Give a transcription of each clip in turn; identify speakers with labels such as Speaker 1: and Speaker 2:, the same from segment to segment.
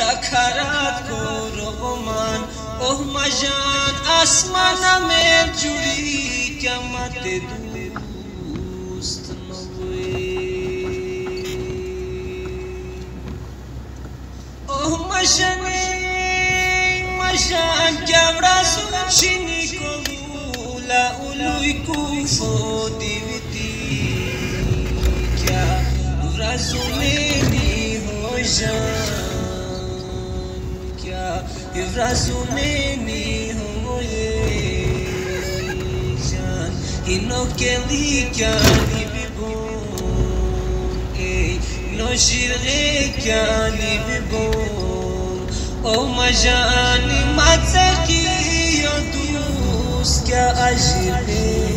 Speaker 1: سکرات قربان اوه مجان آسمان میر جوری قیامت دوست اوه مجان مجان گورا سنچینی کولا اولوی کوفو دیویتی کیا رزومینی ہو جان e rasumeni hongoye e no que liga libibo e no jire que libibo o oh, majani matzeki o dos que agirei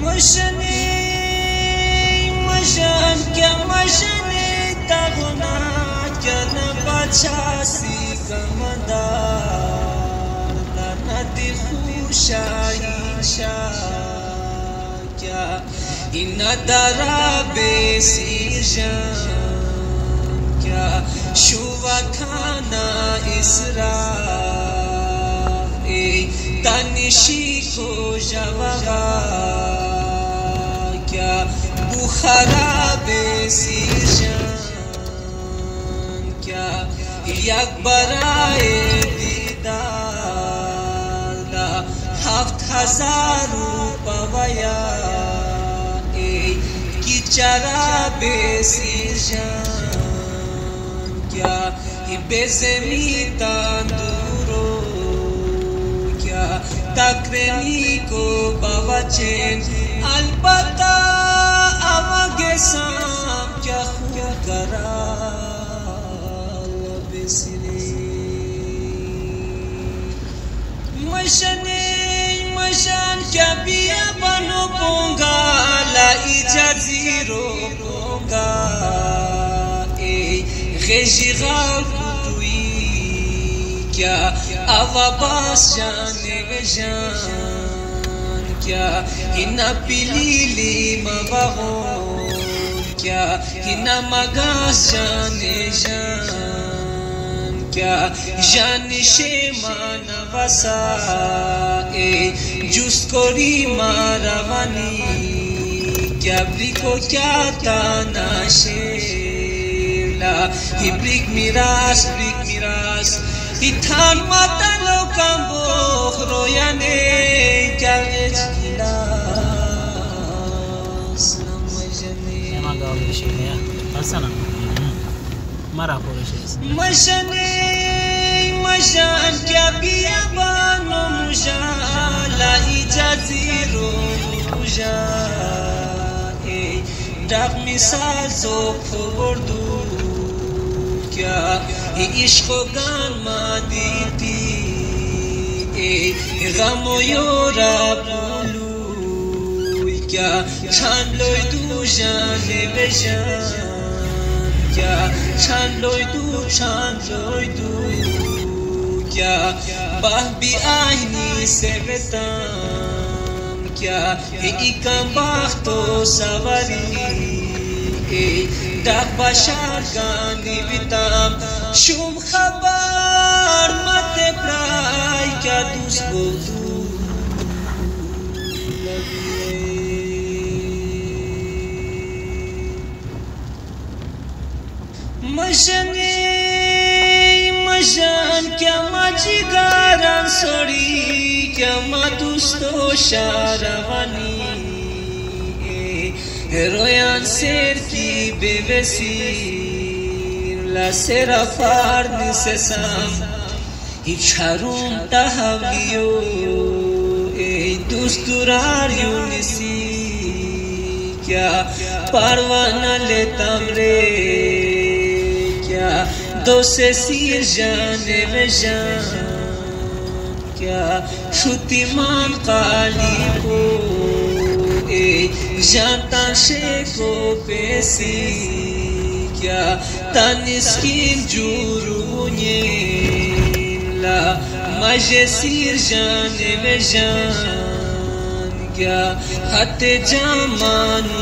Speaker 1: Moshani کیا تغنا بچا مش تگ لنت گمدار تش کیا ان درا بے سی جان کیا شو کھانا اسرا اے تنشی کو جمع کیا ہرا بیس کیا یک برائے یقبر کی چلا بے جیسے میتانو کیا تکرمی کو بوچین کیا او باس جانب جان کیا ہین پیلی مو کیا ہین مغاث جان جان کیا جان سے مان بس اے جسکوڑی ماروانی Κι απλικο κι απλικο κι απλικο Η πρίκ μοιράς, πρίκ μοιράς, η κι απλικο κι απλικο κι απλικο κι απλικο κι απλικο κι απλικο κι απλικο κι απλικο κι رقم سازو دور کیا عشق و گان ما دیتی غم و یورا بولوی کیا چند لوی دو جانه بجان کیا چند لوی دو چند لوی دو کیا بح بی آهنی سبتان کیا ایکم بختو سواری دا بشار گانی بیتام شوم خبر مت برای کیا دوست بودو مجنی مجن کیا σωρί κι άμα τους το σαραβάνι Ερώιαν Η τα Κιά kya shuti man kali ko e janta she ko pesi kya taniskin juru nye la majesir jane me jan kya hatte jamanu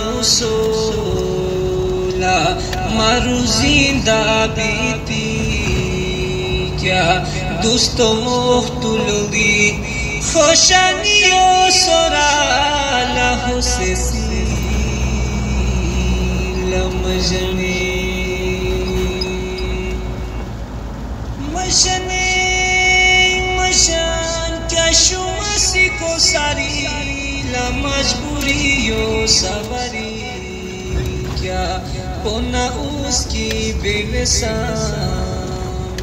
Speaker 1: maruzinda biti kya دوست مختل دی سرا سے مجنے مجنے مشان کیا شوسی کو ساری لمجبوری مجبوری یو سواری کیا پونا اس کی بے وسان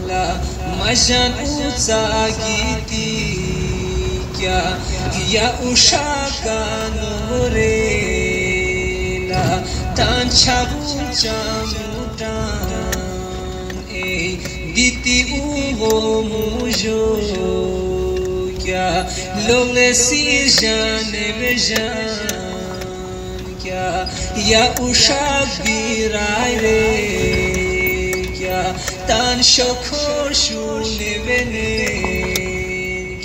Speaker 1: la mashanuza giti kya ya usha ka nure la tan chabu chamutan e diti ugo mujo kya longe si jane me jane kya ya usha birai re تن شکر شونه بنه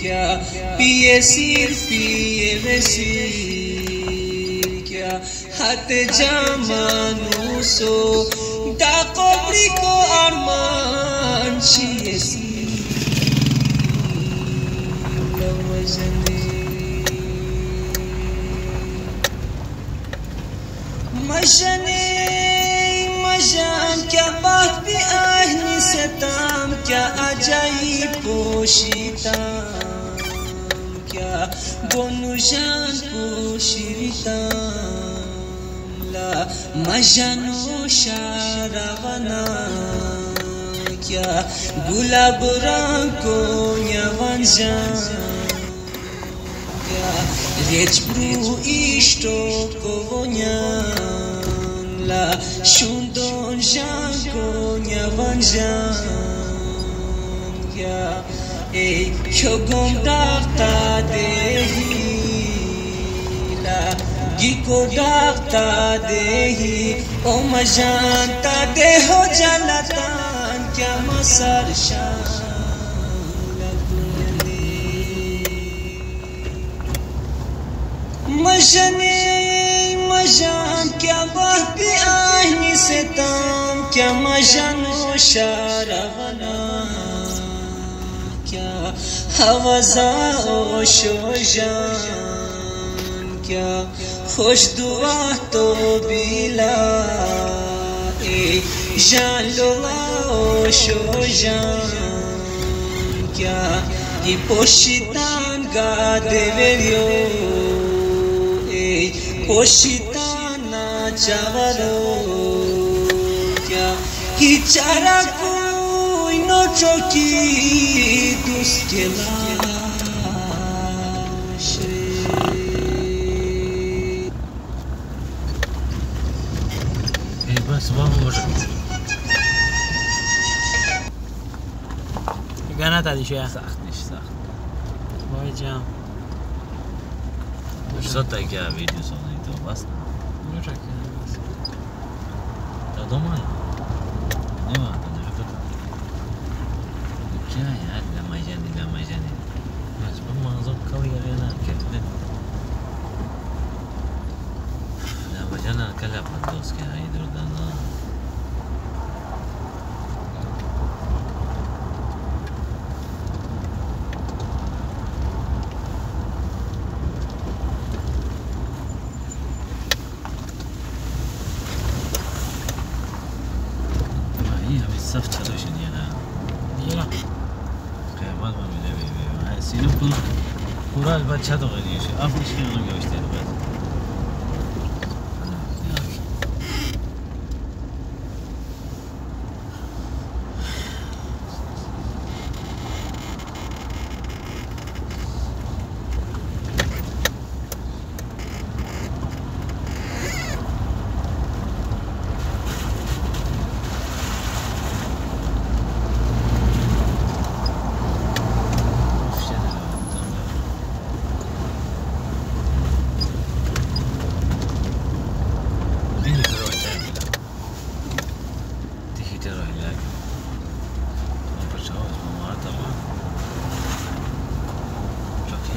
Speaker 1: که بیه سیر بیه وسی کیا حد جامانو سو دا قبری کو ارمان چیه سیر مجنی مجن که بات پوشیدم کیا عجیب پوشیدم کیا گنوشن پوشیدم لا مجنو شارغنا کیا گلاب رنگو یوانجان کیا ریچ برو ایشتو کوونیان سنگو ن جان گیا گوم ڈوتا دے لا گی کو ڈوتا دے ام جانتا دیہ جلان کیا سر شان مجنے جان کیا بہت آہنی ستان کیا جانوش رہا حو جاؤ شو جان کیا خوش دعا تو بیلا اے جان جانوشو جان کیا پوشی تا دے رہے ہو پوشیتا chavarocha y characu y no choquitos que la Diceva. Sacht, nicht sacht. Vai, Jam. Ich sollte ja ein Video sagen, du weißt. olacak yani nasıl? Ya doman. Ne var? Ne var? Gel ya, lamajani, lamajani. Mas bu manzum kalı yerine. chato oluyor diyor. lo